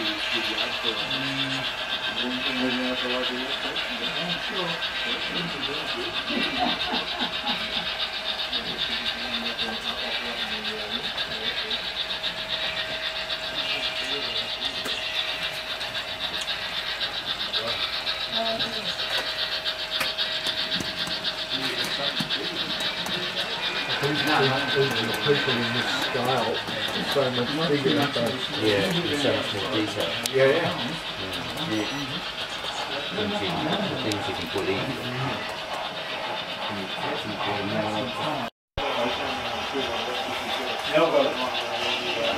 っていう記事があって、本当に盛り上がったわけです。Thank you. People in this style so much bigger. Yeah, there's so much more detail. Yeah, yeah. Yeah. Things you, can put in.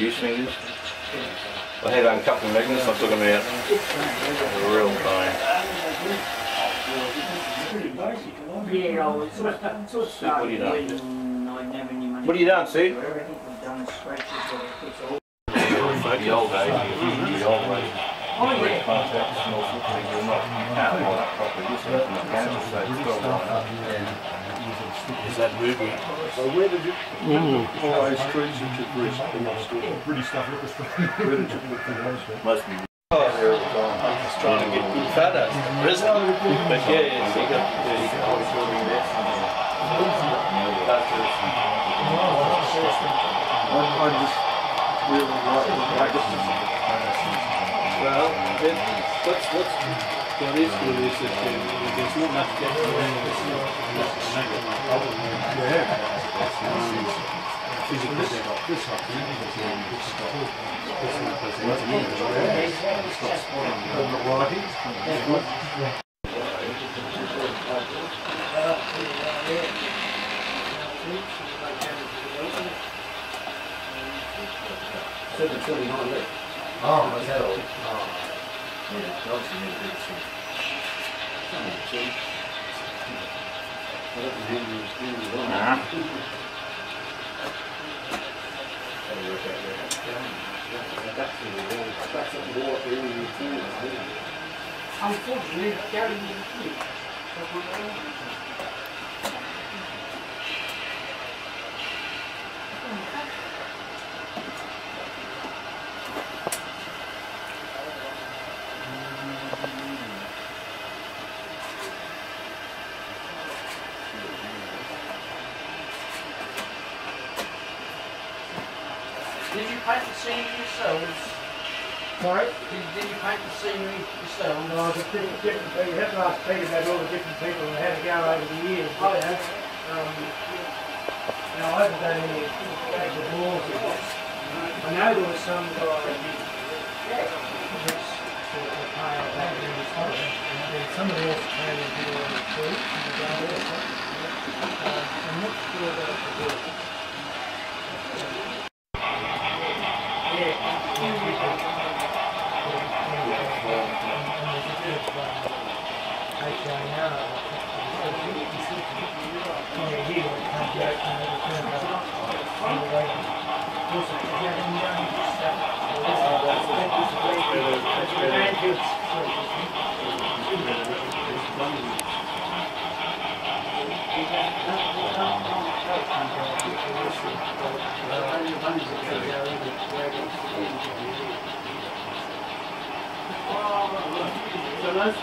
Me. I had a couple of magnets, I took them out. Real fine. Oh, yeah, I was sort of, sort of started What have you done? bleeding, I didn't have any money. What have you done, Steve? Everything we've done is scratches, so it's all. The old days, the old days. Oh, yeah. Contacts, small footprint, you're not, you can't line up properly, just like the mechanical, so it's got to line up. Is that moving? So where did you, all those trees that you British, British stuff, look at Where did you put them? Must be. Oh, there all the time. Just trying to get good photos, risk. But yeah, yeah, so you got, yeah, you can always do it there. I, I just really like the practice. Well, it, what's, what's, what is good is that uh, there's not much depth around this, this problem. Um, physically, they're like this, I think, it's, um, it's got, it's not presenting, it's got spotting. Seven twenty-nine left. Oh, is that all? Yeah, screws are on. Nah. Gotta work out. Yeah, That's the wall, that's at the wall up. Unfortunately, Gary. That's what I. Did you paint the scenery yourselves? Sorry? Did, did you paint the scenery yourselves? No, the different, different people, you have to ask Peter about all the different people and how to go over the years. Oh, yeah. Um, now, I haven't done any of the walls. I know there was some guy that did sort of pale in his home, and then somebody else came and did all the trees and the garden or something. Uh, I'm not sure about the work.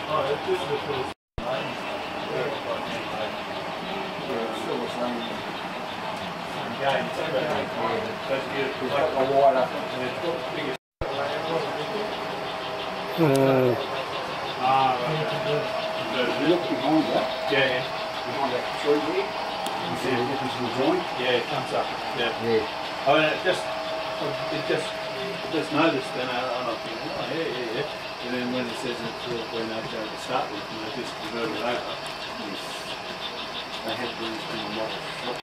Oh, this is the first. Yeah. Uh, Ah. You Yeah, the joint? yeah. Yeah. Yeah. I mean, it just, it just, I just noticed and oh, yeah, yeah, yeah. And then when it says it's uh, when go to start with, and they just convert it over. Had these in the model.